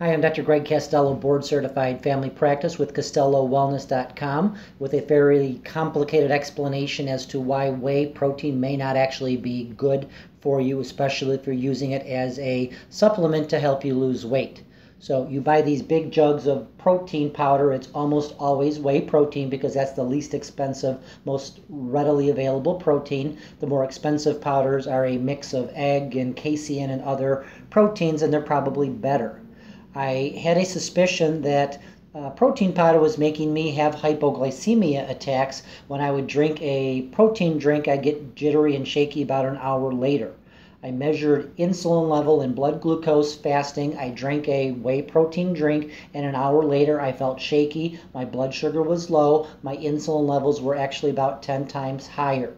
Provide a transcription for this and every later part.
Hi, I'm Dr. Greg Castello, board certified family practice with CastelloWellness.com with a very complicated explanation as to why whey protein may not actually be good for you, especially if you're using it as a supplement to help you lose weight. So you buy these big jugs of protein powder. It's almost always whey protein because that's the least expensive, most readily available protein. The more expensive powders are a mix of egg and casein and other proteins, and they're probably better. I had a suspicion that uh, protein powder was making me have hypoglycemia attacks. When I would drink a protein drink, I'd get jittery and shaky about an hour later. I measured insulin level and blood glucose fasting. I drank a whey protein drink, and an hour later, I felt shaky. My blood sugar was low. My insulin levels were actually about 10 times higher.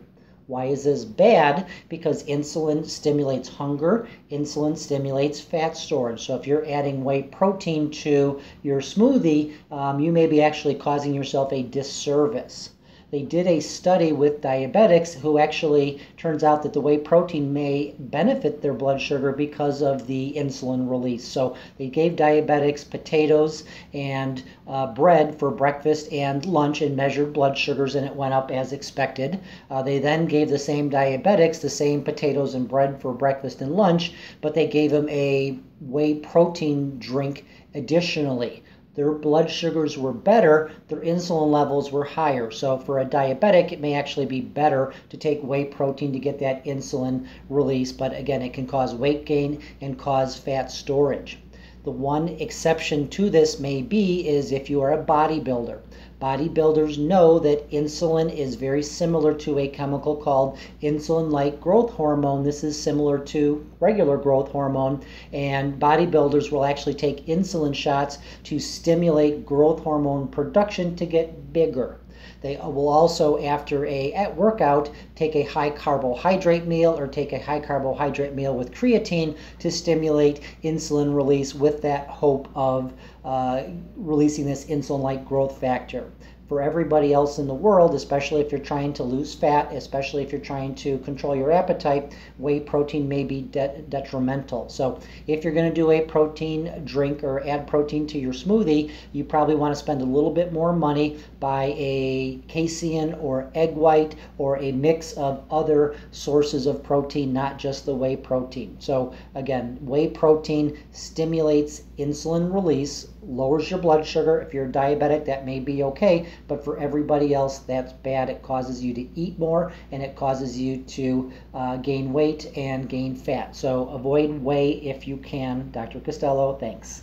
Why is this bad? Because insulin stimulates hunger, insulin stimulates fat storage. So if you're adding whey protein to your smoothie, um, you may be actually causing yourself a disservice they did a study with diabetics who actually turns out that the whey protein may benefit their blood sugar because of the insulin release. So they gave diabetics potatoes and uh, bread for breakfast and lunch and measured blood sugars, and it went up as expected. Uh, they then gave the same diabetics the same potatoes and bread for breakfast and lunch, but they gave them a whey protein drink additionally their blood sugars were better, their insulin levels were higher. So for a diabetic, it may actually be better to take whey protein to get that insulin release, but again, it can cause weight gain and cause fat storage. The one exception to this may be is if you are a bodybuilder. Bodybuilders know that insulin is very similar to a chemical called insulin like growth hormone. This is similar to regular growth hormone, and bodybuilders will actually take insulin shots to stimulate growth hormone production to get bigger. They will also, after a at workout, take a high carbohydrate meal or take a high carbohydrate meal with creatine to stimulate insulin release with that hope of uh, releasing this insulin like growth factor for everybody else in the world, especially if you're trying to lose fat, especially if you're trying to control your appetite, whey protein may be de- detrimental. So, if you're going to do a protein drink or add protein to your smoothie, you probably want to spend a little bit more money, buy a casein or egg white or a mix of other sources of protein, not just the whey protein. So, again, whey protein stimulates insulin release, lowers your blood sugar. If you're diabetic, that may be okay but for everybody else, that's bad. It causes you to eat more and it causes you to uh, gain weight and gain fat. So avoid whey if you can. Dr. Castello, thanks.